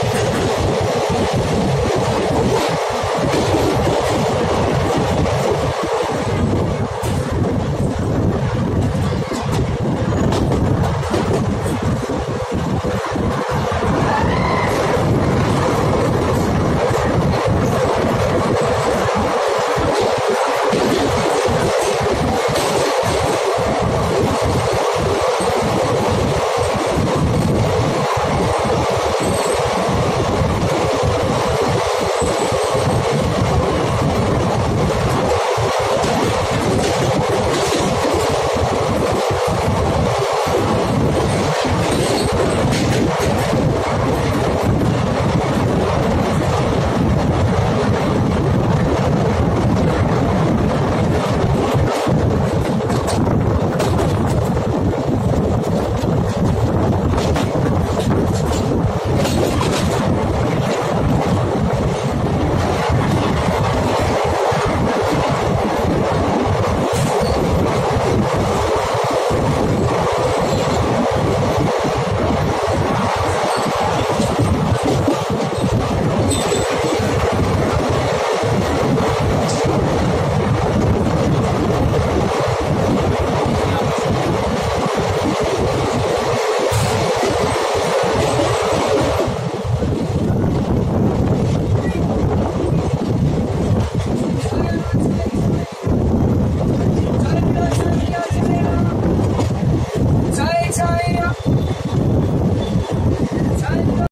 ハハハハ!